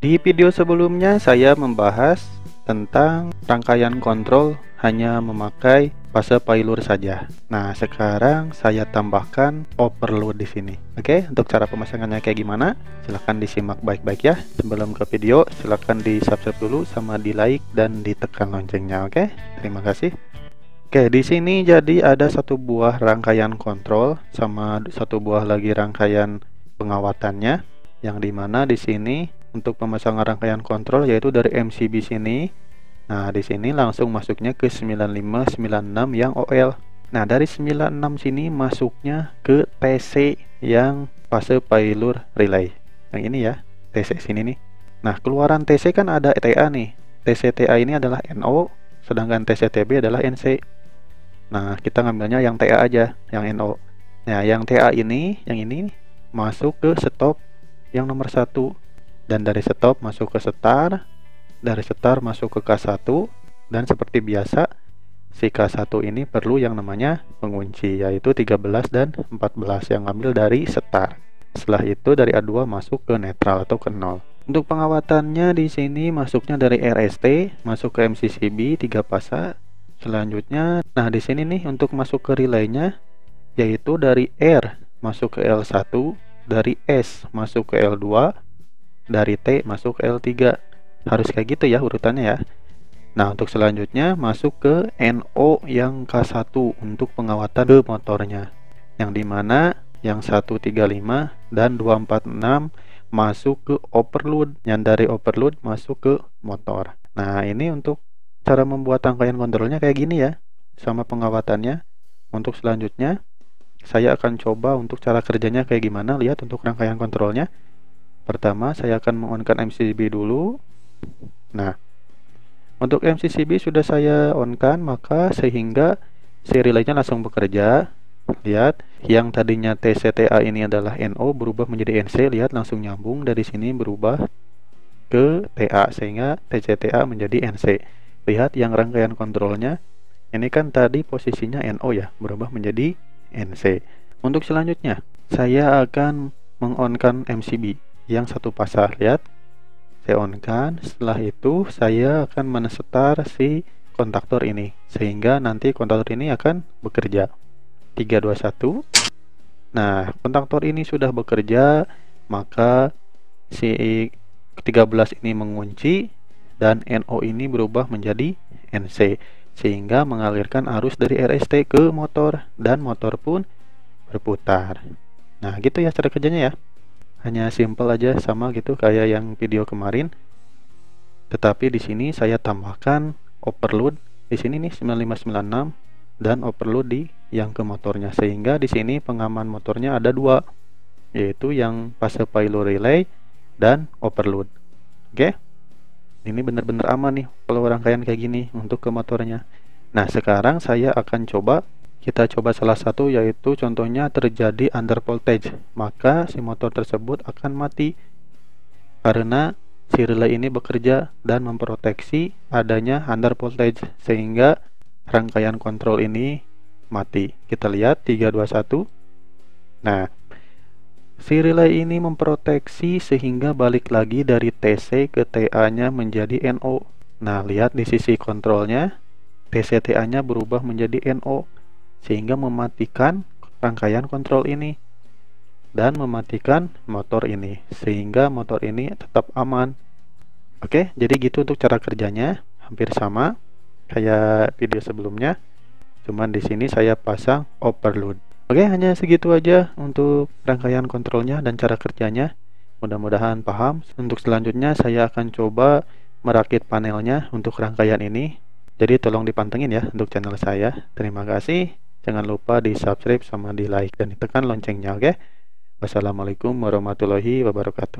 Di video sebelumnya saya membahas tentang rangkaian kontrol hanya memakai fase failure saja. Nah, sekarang saya tambahkan overload di sini. Oke, untuk cara pemasangannya kayak gimana? Silahkan disimak baik-baik ya. Sebelum ke video, silahkan di subscribe dulu sama di like dan ditekan loncengnya. Oke, terima kasih. Oke, di sini jadi ada satu buah rangkaian kontrol sama satu buah lagi rangkaian pengawatannya yang di mana di sini untuk pemasangan rangkaian kontrol yaitu dari MCB sini. Nah di sini langsung masuknya ke 9596 yang OL nah dari 96 sini masuknya ke TC yang fase failure relay. Yang ini ya TC sini nih. Nah keluaran TC kan ada TA nih. TCTA ini adalah NO sedangkan TCTB adalah NC nah kita ngambilnya yang TA aja yang NO nah yang TA ini yang ini masuk ke stop yang nomor satu dan dari stop masuk ke setar dari setar masuk ke K1 dan seperti biasa si K1 ini perlu yang namanya pengunci yaitu 13 dan 14 yang ambil dari setar setelah itu dari A2 masuk ke netral atau ke 0 untuk pengawatannya di sini masuknya dari RST masuk ke MCCB 3 fasa selanjutnya nah di sini nih untuk masuk ke relaynya yaitu dari R masuk ke L1 dari S masuk ke L2 dari T masuk ke L3 harus kayak gitu ya urutannya ya. Nah untuk selanjutnya masuk ke NO yang K1 untuk pengawatan ke motornya. Yang di mana yang 135 dan 246 masuk ke overload. Yang dari overload masuk ke motor. Nah ini untuk cara membuat rangkaian kontrolnya kayak gini ya sama pengawatannya. Untuk selanjutnya saya akan coba untuk cara kerjanya kayak gimana. Lihat untuk rangkaian kontrolnya pertama saya akan mengonkan MCB dulu. Nah untuk MCCB sudah saya onkan maka sehingga si relaynya langsung bekerja. Lihat yang tadinya TCTA ini adalah NO berubah menjadi NC lihat langsung nyambung dari sini berubah ke TA sehingga TCTA menjadi NC lihat yang rangkaian kontrolnya ini kan tadi posisinya NO ya berubah menjadi NC. Untuk selanjutnya, saya akan mengonkan MCB yang satu pasar. Lihat, saya onkan. Setelah itu, saya akan menesetar si kontaktor ini sehingga nanti kontaktor ini akan bekerja. 321. Nah, kontaktor ini sudah bekerja, maka si 13 ini mengunci dan NO ini berubah menjadi NC sehingga mengalirkan arus dari RST ke motor dan motor pun berputar. Nah, gitu ya cara kerjanya ya. Hanya simple aja sama gitu kayak yang video kemarin. Tetapi di sini saya tambahkan overload di sini nih 9596 dan overload di yang ke motornya sehingga di sini pengaman motornya ada dua yaitu yang fase failure relay dan overload. Oke. Okay? ini benar-benar aman nih kalau rangkaian kayak gini untuk ke motornya nah sekarang saya akan coba kita coba salah satu yaitu contohnya terjadi under voltage. Maka si motor tersebut akan mati. Karena si relay ini bekerja dan memproteksi adanya under voltage sehingga rangkaian kontrol ini mati. Kita lihat 321 nah Si relay ini memproteksi sehingga balik lagi dari TC ke TA-nya menjadi NO. Nah, lihat di sisi kontrolnya, TC TA-nya berubah menjadi NO sehingga mematikan rangkaian kontrol ini dan mematikan motor ini sehingga motor ini tetap aman. Oke, jadi gitu untuk cara kerjanya, hampir sama kayak video sebelumnya. Cuman di sini saya pasang overload. Oke, hanya segitu aja untuk rangkaian kontrolnya dan cara kerjanya. Mudah-mudahan paham. Untuk selanjutnya saya akan coba merakit panelnya untuk rangkaian ini. Jadi tolong dipantengin ya untuk channel saya. Terima kasih. Jangan lupa di subscribe sama di like dan ditekan loncengnya oke. Wassalamualaikum warahmatullahi wabarakatuh.